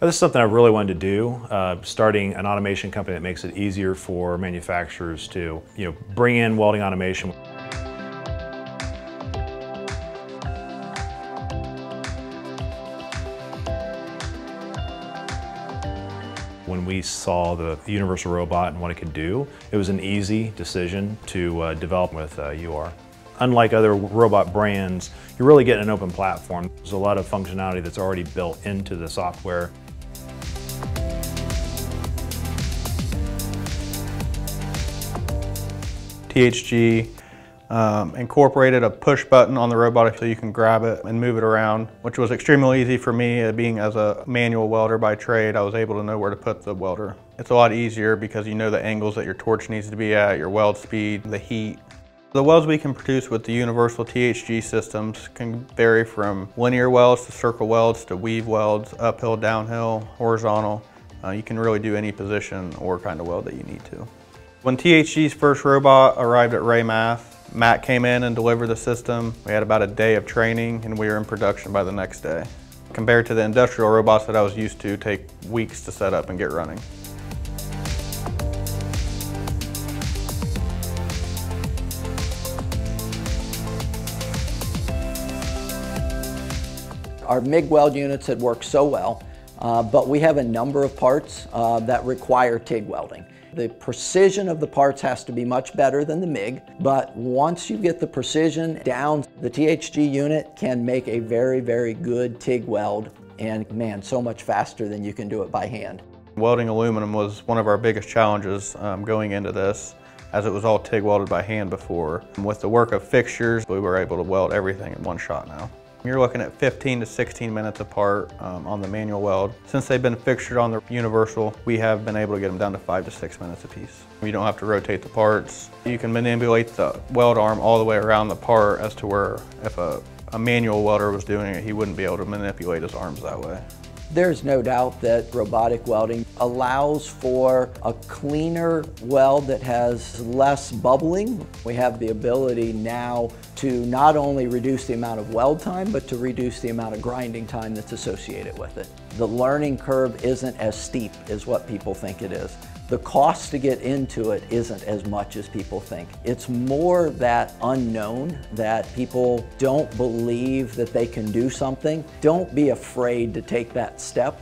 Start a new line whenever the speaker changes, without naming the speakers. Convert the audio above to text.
This is something I really wanted to do, uh, starting an automation company that makes it easier for manufacturers to you know, bring in welding automation. When we saw the Universal Robot and what it could do, it was an easy decision to uh, develop with uh, UR. Unlike other robot brands, you're really getting an open platform. There's a lot of functionality that's already built into the software.
THG um, incorporated a push button on the robot so you can grab it and move it around, which was extremely easy for me uh, being as a manual welder by trade. I was able to know where to put the welder. It's a lot easier because you know the angles that your torch needs to be at, your weld speed, the heat. The welds we can produce with the universal THG systems can vary from linear welds to circle welds to weave welds, uphill, downhill, horizontal. Uh, you can really do any position or kind of weld that you need to. When THG's first robot arrived at Raymath, Matt came in and delivered the system. We had about a day of training and we were in production by the next day. Compared to the industrial robots that I was used to, take weeks to set up and get running.
Our MIG weld units had worked so well, uh, but we have a number of parts uh, that require TIG welding. The precision of the parts has to be much better than the MIG, but once you get the precision down, the THG unit can make a very, very good TIG weld and man, so much faster than you can do it by hand.
Welding aluminum was one of our biggest challenges um, going into this as it was all TIG welded by hand before. With the work of fixtures, we were able to weld everything in one shot now. You're looking at 15 to 16 minutes apart um, on the manual weld. Since they've been fixtured on the universal, we have been able to get them down to five to six minutes a piece. You don't have to rotate the parts. You can manipulate the weld arm all the way around the part as to where if a, a manual welder was doing it, he wouldn't be able to manipulate his arms that way.
There's no doubt that robotic welding allows for a cleaner weld that has less bubbling. We have the ability now to not only reduce the amount of weld time, but to reduce the amount of grinding time that's associated with it. The learning curve isn't as steep as what people think it is. The cost to get into it isn't as much as people think. It's more that unknown that people don't believe that they can do something. Don't be afraid to take that step